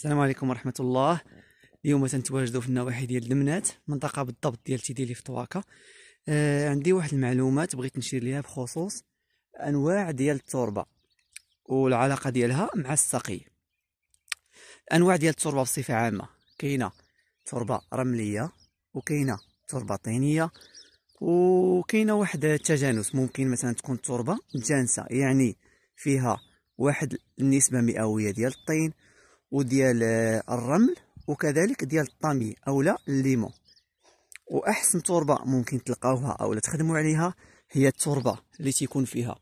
السلام عليكم ورحمة الله. اليوم تنتواجدوا في النواحي ديال دمنات منطقة بالضبط ديال تيديلي في طواكا. آه عندي واحد المعلومات بغيت نشير ليها بخصوص أنواع ديال التربة والعلاقة ديالها مع السقي. أنواع ديال التربة بصفة عامة كاينة تربة رملية وكاينة تربة طينية وكاينة واحد التجانس ممكن مثلا تكون تربة جانسة يعني فيها واحد النسبة مئوية ديال الطين وديال آه، الرمل وكذلك ديال الطامي اولا الليمون. وأحسن تربة ممكن تلقاوها اولا تخدموا عليها هي التربة اللي تيكون فيها.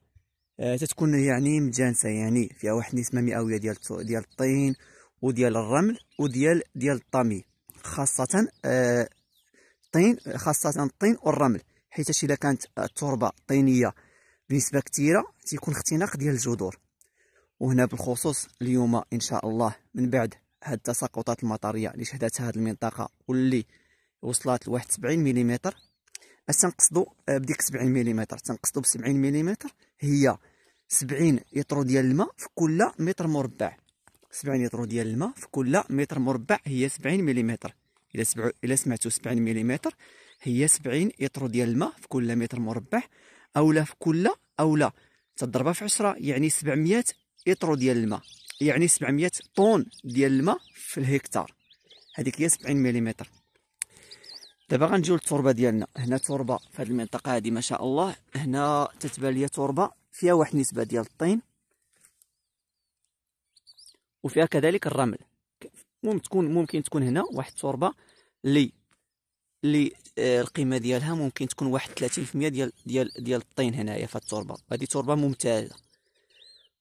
آه تتكون يعني مجانسة يعني فيها واحد النسبة مئوية ديال ديال الطين وديال الرمل وديال ديال الطامي خاصة آه الطين خاصة الطين والرمل. حيت إلا كانت التربه طينية بنسبة كثيره تيكون اختناق ديال الجذور. وهنا بالخصوص اليوم إن شاء الله من بعد هاد التساقطات المطرية اللي شهدتها هاد المنطقة واللي وصلت لواحد 70 ملم اش تنقصدوا آه، بديك 70 ملم تنقصدوا ب 70 ملم هي 70 يطرو ديال الماء في كل متر مربع. 70 يطرو ديال الماء في كل متر مربع هي 70 ملم إلا سبع... إلا سمعتوا 70 ملم هي 70 يطرو ديال الماء في كل متر مربع. اولا في كل اولا تضربها في 10 يعني 700 يطرو ديال الماء يعني 700 طن ديال الماء في الهكتار. هذيك هي 70 ملم دابا غنجيو للتربة ديالنا. هنا تربة في هذه المنطقة هذه ما شاء الله. هنا تتبان ليا تربة فيها واحد النسبة ديال الطين. وفيها كذلك الرمل. ممكن تكون ممكن تكون هنا واحد التربه اللي اللي آه، القيمة ديالها ممكن تكون واحد 30% ديال ديال ديال الطين هنايا في التربة. هذه تربة ممتازة.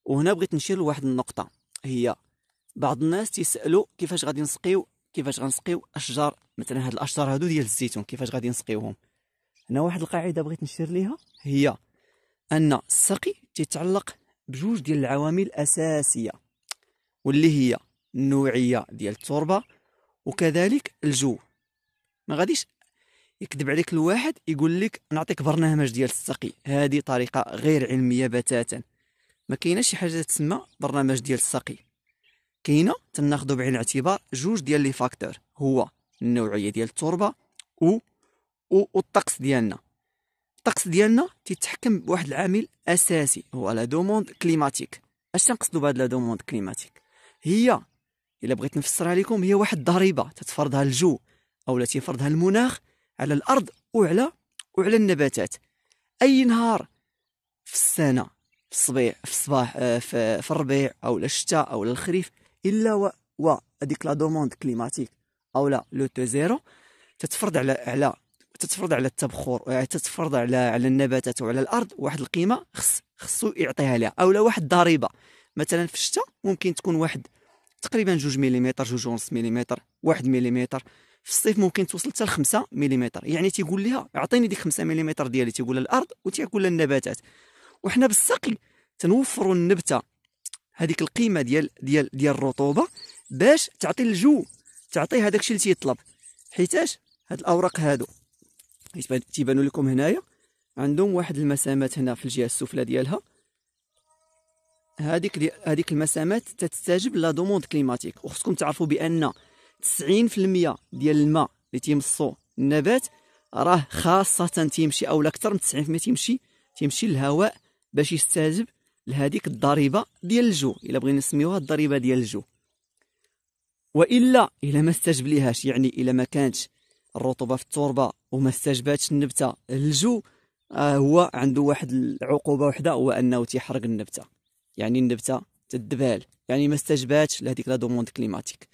وهنا بغيت نشير لواحد النقطة هي بعض الناس تيسألوا كيفاش غادي نسقيو كيفاش غنسقيو أشجار مثلا هاد الأشجار هادو ديال الزيتون كيفاش غادي نسقيوهم؟ هنا واحد القاعدة بغيت نشير ليها هي أن السقي تيتعلق بجوج ديال العوامل الاساسيه واللي هي النوعية ديال التربة وكذلك الجو. ما غاديش يكذب عليك الواحد يقول لك نعطيك برنامج ديال السقي هذه طريقة غير علمية بتاتا. ما كايناش شي حاجة تسمى برنامج ديال السقي كاينة تناخذوا بعين الاعتبار جوج ديال les facteurs هو النوعية ديال التربة و والطقس ديالنا. الطقس ديالنا تيتحكم بواحد العامل أساسي هو la demande climatique. اش تنقصدوا بهاد la demande climatique؟ هي إلا بغيت نفسرها لكم هي واحد الضريبة تتفرضها الجو أو تيفرضها المناخ على الأرض وعلى وعلى النباتات. أي نهار في السنة في الصبيح في الصباح آه، في, في الربيع أو الشتاء أو الخريف إلا و, و هذيك la demande climatique أو لا l'ET zéro تتفرض على على تتفرض على التبخر يعني تتفرض على على النباتات وعلى الأرض واحد القيمة خص خصو يعطيها لها أو لا واحد الضريبه مثلا في الشتاء ممكن تكون واحد تقريبا جوج مليمتر جوج ونص مليمتر واحد مليمتر. في الصيف ممكن توصل حتى ل 5 ملم يعني تيقول لها أعطيني ديك 5 ملم ديالي تيقول الأرض وتيقول النباتات وحنا بالسقي تنوفروا النبتة. هذيك القيمة ديال ديال ديال الرطوبة باش تعطي الجو تعطيه هذاك الشيء اللي تيطلب. حيتاش هاد الأوراق هادو؟ تيبانوا لكم هنايا. عندهم واحد المسامات هنا في الجهة السفلى ديالها. هذيك هذيك المسامات تتستجب la demande climatique. وخصكم تعرفوا بأن 90% ديال الماء اللي تيمصو النبات راه خاصة تيمشي أو أكثر من 90% تيمشي تيمشي للهواء باش يستجب لهذيك الضريبة ديال الجو. إلا بغينا نسميوها الضريبة ديال الجو. وإلا إلا ما استجب ليهاش يعني إلا ما كانتش الرطوبة في التربة وما استجباتش النبتة. الجو آه هو عنده واحد العقوبة وحدة هو أنه تيحرق النبتة. يعني النبتة تدبال. يعني ما استجباتش لهذيك la demande climatique.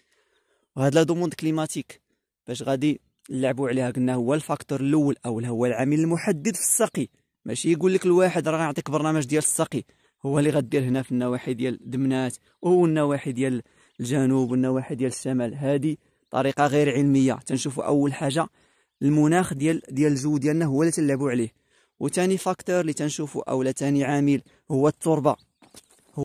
وهاد la demande climatique باش غادي نلعبوا عليها قلنا هو ال facteur الأول أو هو العامل المحدد في السقي ماشي؟ يقول لك الواحد راه غنعطيك برنامج ديال السقي هو اللي غدير هنا في النواحي ديال دمنات وهو النواحي ديال الجنوب والنواحي ديال الشمال. هذه طريقة غير علمية. تنشوفوا أول حاجة المناخ ديال ديال الجو ديالنا هو اللي تنلعبوا عليه. وثاني facteur اللي تنشوفوا أو ثاني عامل هو التربة.